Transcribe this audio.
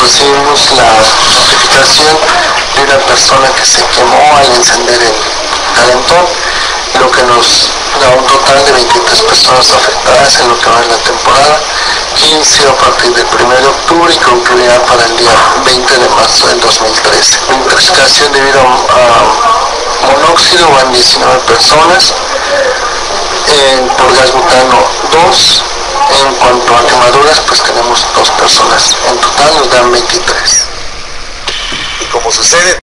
recibimos la notificación de una persona que se quemó al encender el calentón, lo que nos da un total de 23 personas afectadas en lo que va en la temporada, 15 a partir del 1 de octubre y concluirá para el día 20 de marzo del 2013. La intoxicación debido a monóxido van 19 personas, por gas butano 2, personas. En total nos dan 23. Y como sucede